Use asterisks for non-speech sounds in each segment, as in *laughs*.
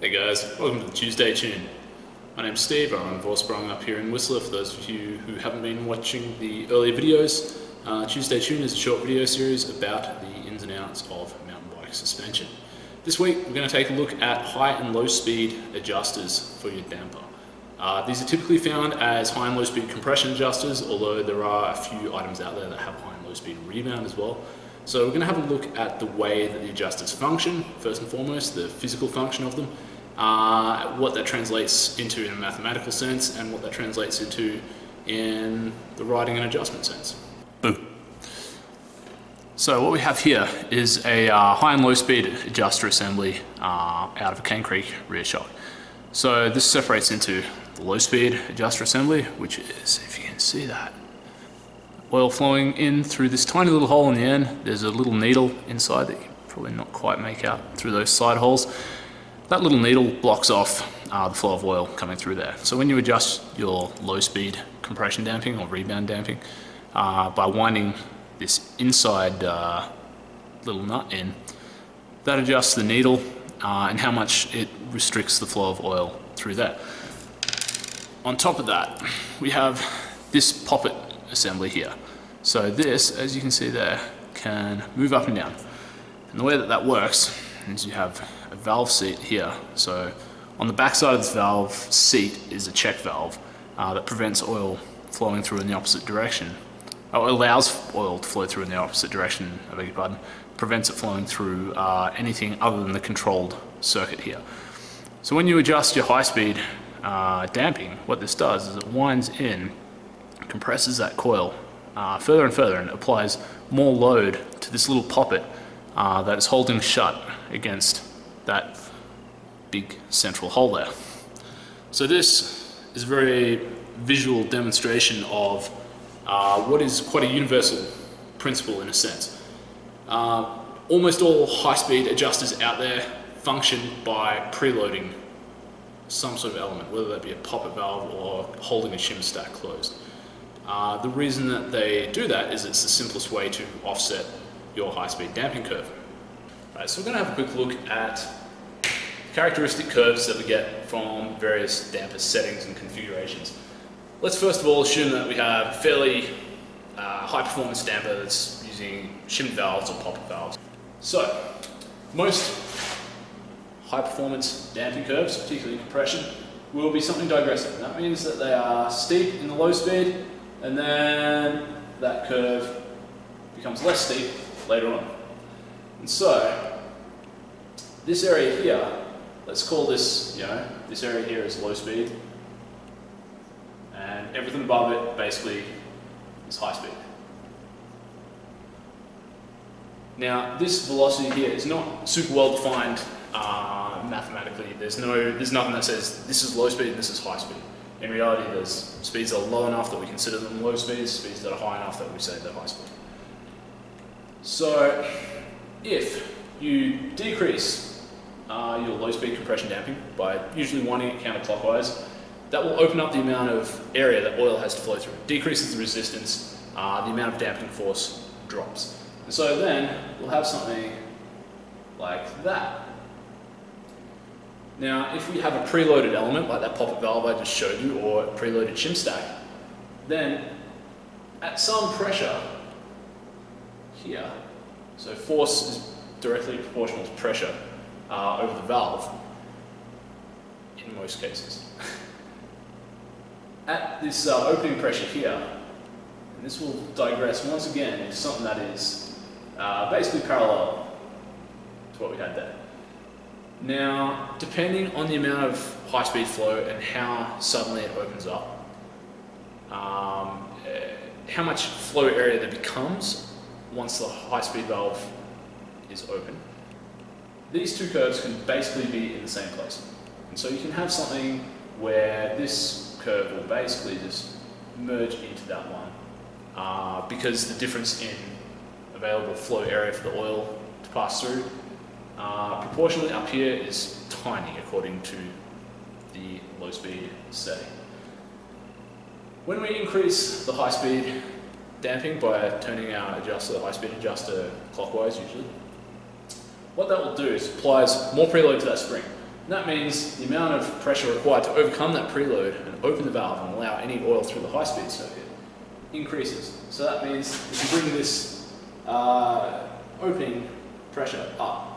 Hey guys, welcome to the Tuesday Tune. My name's Steve, I'm Vorsprung up here in Whistler. For those of you who haven't been watching the earlier videos, uh, Tuesday Tune is a short video series about the ins and outs of mountain bike suspension. This week we're going to take a look at high and low speed adjusters for your damper. Uh, these are typically found as high and low speed compression adjusters, although there are a few items out there that have high and low speed rebound as well. So we're going to have a look at the way that the adjusters function, first and foremost, the physical function of them, uh, what that translates into in a mathematical sense, and what that translates into in the writing and adjustment sense. Boom. So what we have here is a uh, high and low speed adjuster assembly uh, out of a Cane Creek rear shock. So this separates into the low speed adjuster assembly, which is, if you can see that, oil flowing in through this tiny little hole in the end. There's a little needle inside that you probably not quite make out through those side holes. That little needle blocks off uh, the flow of oil coming through there. So when you adjust your low speed compression damping or rebound damping uh, by winding this inside uh, little nut in, that adjusts the needle uh, and how much it restricts the flow of oil through there. On top of that, we have this poppet assembly here. So this, as you can see there, can move up and down. And the way that that works is you have a valve seat here. So on the back side of this valve seat is a check valve uh, that prevents oil flowing through in the opposite direction. Or allows oil to flow through in the opposite direction, I beg your pardon, prevents it flowing through uh, anything other than the controlled circuit here. So when you adjust your high speed uh, damping, what this does is it winds in compresses that coil uh, further and further and applies more load to this little poppet uh, that is holding shut against that big central hole there. So this is a very visual demonstration of uh, what is quite a universal principle in a sense. Uh, almost all high-speed adjusters out there function by preloading some sort of element, whether that be a poppet valve or holding a shim stack closed. Uh, the reason that they do that is it's the simplest way to offset your high-speed damping curve. Right, so we're going to have a quick look at characteristic curves that we get from various damper settings and configurations. Let's first of all assume that we have fairly uh, high-performance damper that's using shim valves or poppet valves. So, most high-performance damping curves, particularly compression, will be something digressive. That means that they are steep in the low speed and then that curve becomes less steep later on. And so, this area here, let's call this, you know, this area here is low speed, and everything above it basically is high speed. Now, this velocity here is not super well defined uh, mathematically. There's no, there's nothing that says this is low speed and this is high speed. In reality, there's speeds that are low enough that we consider them low speeds, speeds that are high enough that we say they're high speed. So, if you decrease uh, your low speed compression damping by usually winding it counterclockwise, that will open up the amount of area that oil has to flow through. It decreases the resistance, uh, the amount of damping force drops. And so then we'll have something like that. Now, if we have a preloaded element, like that poppet valve I just showed you, or preloaded shim stack, then at some pressure here, so force is directly proportional to pressure uh, over the valve, in most cases. *laughs* at this uh, opening pressure here, and this will digress once again into something that is uh, basically parallel to what we had there. Now, depending on the amount of high-speed flow and how suddenly it opens up, um, uh, how much flow area there becomes once the high-speed valve is open, these two curves can basically be in the same place. And so you can have something where this curve will basically just merge into that one uh, because the difference in available flow area for the oil to pass through uh, proportionally up here is tiny according to the low speed setting. When we increase the high speed damping by turning our adjuster, the high speed adjuster clockwise usually, what that will do is applies more preload to that spring. And that means the amount of pressure required to overcome that preload and open the valve and allow any oil through the high-speed circuit increases. So that means if you bring this uh, opening pressure up,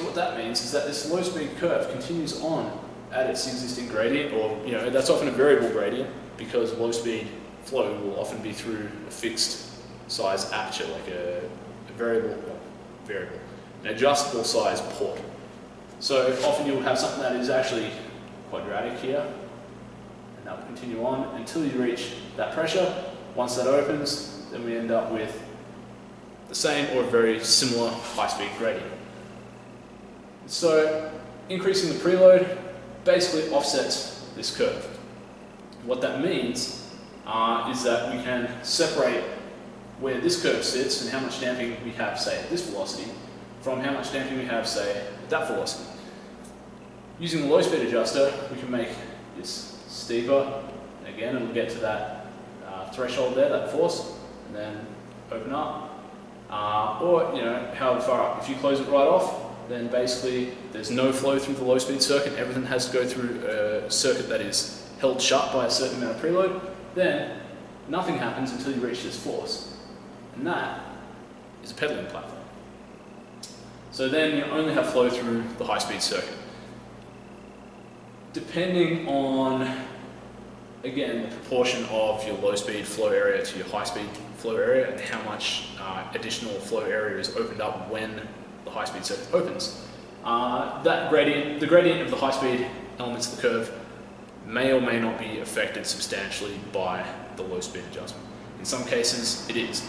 so what that means is that this low-speed curve continues on at its existing gradient, or you know that's often a variable gradient because low-speed flow will often be through a fixed size aperture, like a, a variable, variable, an adjustable size port. So often you'll have something that is actually quadratic here, and that will continue on until you reach that pressure. Once that opens, then we end up with the same or very similar high-speed gradient. So increasing the preload basically offsets this curve. What that means uh, is that we can separate where this curve sits and how much damping we have, say, at this velocity from how much damping we have, say, at that velocity. Using the low speed adjuster, we can make this steeper. Again, it'll get to that uh, threshold there, that force, and then open up. Uh, or, you know, however far up. If you close it right off, then basically there's no flow through the low speed circuit. Everything has to go through a circuit that is held shut by a certain amount of preload. Then nothing happens until you reach this force. And that is a pedaling platform. So then you only have flow through the high speed circuit depending on, again, the proportion of your low speed flow area to your high speed flow area and how much uh, additional flow area is opened up when the high speed circuit opens, uh, that gradient, the gradient of the high speed elements of the curve may or may not be affected substantially by the low speed adjustment. In some cases, it is.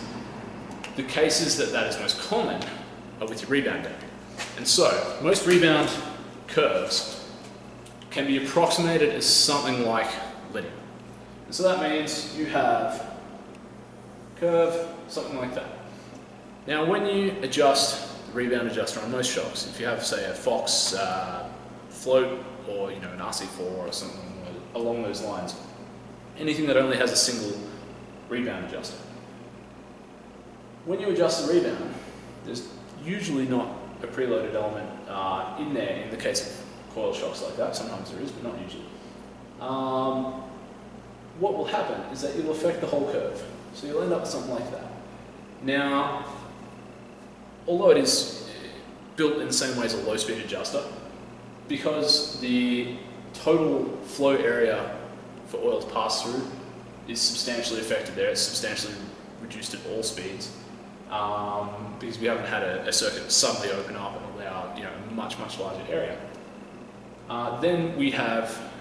The cases that that is most common are with your rebound damping. And so, most rebound curves can be approximated as something like linear. And so that means you have curve, something like that. Now when you adjust rebound adjuster on most shocks, if you have say a Fox uh, float or you know an RC4 or something along those lines, anything that only has a single rebound adjuster. When you adjust the rebound, there's usually not a preloaded element uh, in there in the case of coil shocks like that. Sometimes there is, but not usually. Um, what will happen is that it'll affect the whole curve. So you'll end up with something like that. Now, although it is built in the same way as a low speed adjuster, because the total flow area for oil to pass through is substantially affected there, it's substantially reduced at all speeds, um, because we haven't had a, a circuit suddenly open up and allow you know, a much, much larger area. Uh, then we have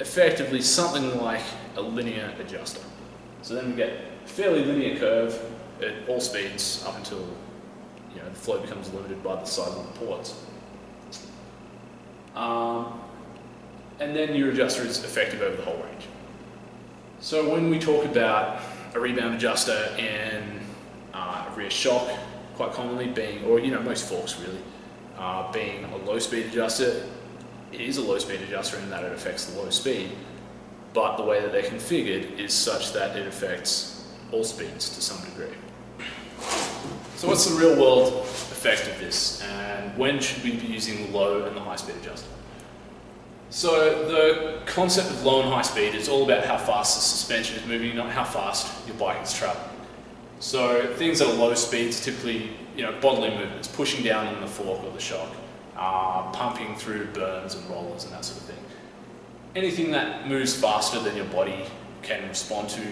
effectively something like a linear adjuster. So then we get a fairly linear curve at all speeds up until you know, the flow becomes limited by the size of the ports. Um, and then your adjuster is effective over the whole range. So when we talk about a rebound adjuster and uh, a rear shock, quite commonly being, or you know, most forks really, uh, being a low speed adjuster, it is a low speed adjuster in that it affects the low speed, but the way that they're configured is such that it affects all speeds to some degree. So what's the real world effect of this and when should we be using the low and the high speed adjuster? So the concept of low and high speed is all about how fast the suspension is moving, not how fast your bike is traveling. So things at a low speed typically you know, bodily movements, pushing down on the fork or the shock, uh, pumping through berms and rollers and that sort of thing. Anything that moves faster than your body can respond to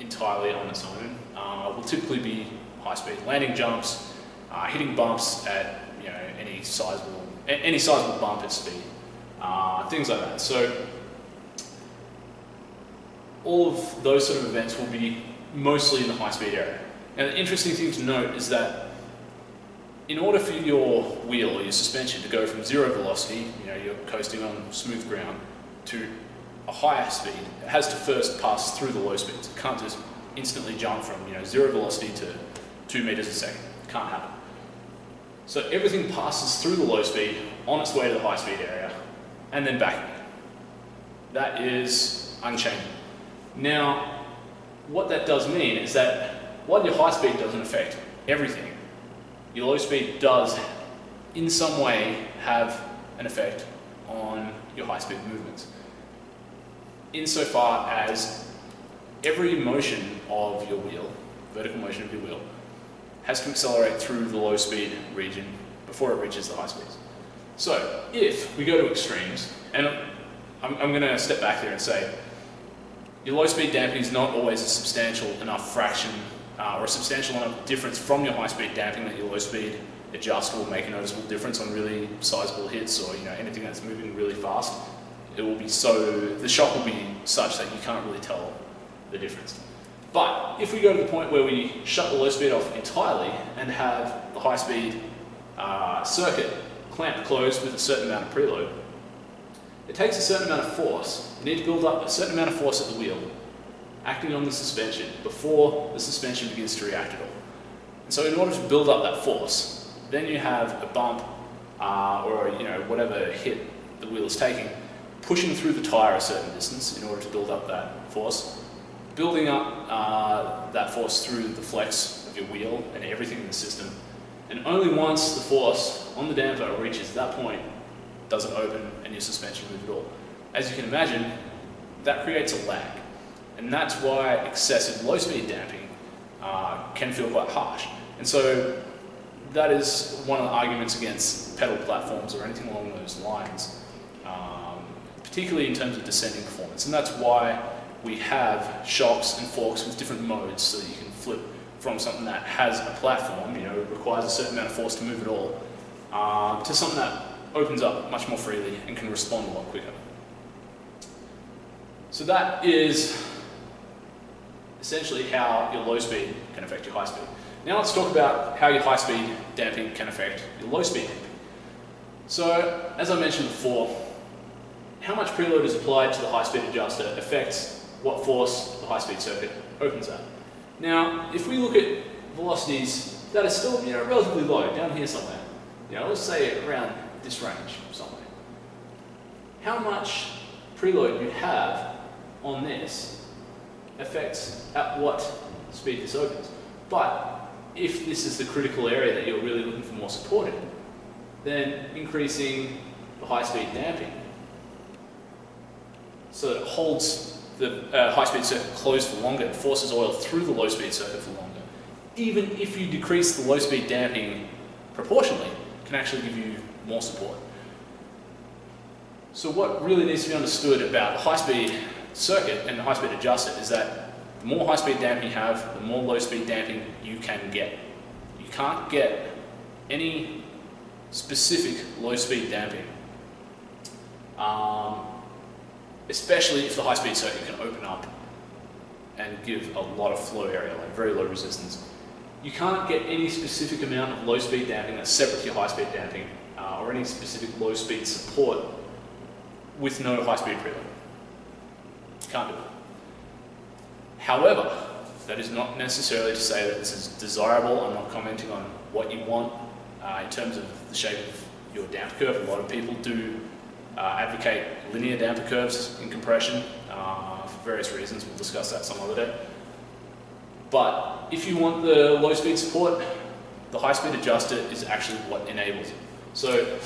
entirely on its own uh, will typically be high speed. Landing jumps, uh, hitting bumps at you know any sizable any sizable bump at speed, uh, things like that. So all of those sort of events will be mostly in the high speed area. And the interesting thing to note is that in order for your wheel or your suspension to go from zero velocity, you know, you're coasting on smooth ground, to a higher speed, it has to first pass through the low speeds. It can't just instantly jump from you know zero velocity to two meters a second. It can't happen. So everything passes through the low speed on its way to the high speed area, and then back. That is unchanging. Now, what that does mean is that while your high speed doesn't affect everything, your low speed does in some way have an effect on your high-speed movements. Insofar as every motion of your wheel, vertical motion of your wheel, has to accelerate through the low speed region before it reaches the high speeds. So if we go to extremes, and I'm, I'm going to step back there and say, your low speed damping is not always a substantial enough fraction uh, or a substantial enough difference from your high speed damping that your low speed adjuster will make a noticeable difference on really sizable hits or you know anything that's moving really fast. It will be so, the shock will be such that you can't really tell the difference. But if we go to the point where we shut the low speed off entirely and have the high speed uh, circuit clamped closed with a certain amount of preload, it takes a certain amount of force. You need to build up a certain amount of force at the wheel, acting on the suspension before the suspension begins to react at all. And so in order to build up that force, then you have a bump uh, or you know whatever hit the wheel is taking, pushing through the tyre a certain distance in order to build up that force building up uh, that force through the flex of your wheel and everything in the system. And only once the force on the damper reaches that point does it open and your suspension move at all. As you can imagine, that creates a lag. And that's why excessive low speed damping uh, can feel quite harsh. And so that is one of the arguments against pedal platforms or anything along those lines, um, particularly in terms of descending performance. And that's why we have shocks and forks with different modes so that you can flip from something that has a platform, you know, requires a certain amount of force to move it all, uh, to something that opens up much more freely and can respond a lot quicker. So that is essentially how your low speed can affect your high speed. Now let's talk about how your high speed damping can affect your low speed damping. So as I mentioned before, how much preload is applied to the high speed adjuster affects what force the high-speed circuit opens at. Now, if we look at velocities that are still you know, relatively low, down here somewhere, you know, let's say around this range somewhere, how much preload you have on this affects at what speed this opens. But if this is the critical area that you're really looking for more support in, then increasing the high-speed damping so that it holds the uh, high-speed circuit closed for longer and forces oil through the low-speed circuit for longer, even if you decrease the low-speed damping proportionally, can actually give you more support. So what really needs to be understood about the high-speed circuit and the high-speed adjuster is that the more high-speed damping you have, the more low-speed damping you can get. You can't get any specific low-speed damping um, especially if the high-speed circuit can open up and give a lot of flow area, like very low resistance. You can't get any specific amount of low-speed damping that's separate to your high-speed damping uh, or any specific low-speed support with no high-speed preload. Can't do it. However, that is not necessarily to say that this is desirable. I'm not commenting on what you want uh, in terms of the shape of your damp curve. A lot of people do uh, advocate linear damper curves in compression uh, for various reasons. We'll discuss that some other day. But if you want the low speed support, the high speed adjuster is actually what enables it. So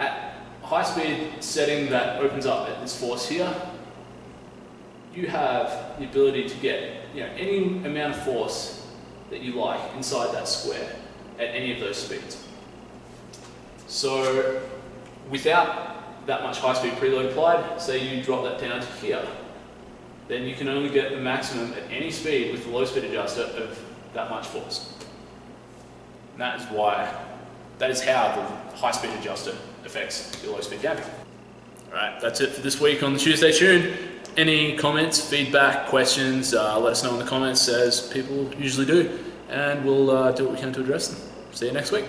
at high speed setting that opens up at this force here, you have the ability to get you know, any amount of force that you like inside that square at any of those speeds. So without that much high-speed preload applied, say you drop that down to here, then you can only get the maximum at any speed with the low-speed adjuster of that much force. And that is why, that is how the high-speed adjuster affects your low-speed damping. Alright, that's it for this week on the Tuesday Tune. Any comments, feedback, questions, uh, let us know in the comments as people usually do, and we'll uh, do what we can to address them. See you next week.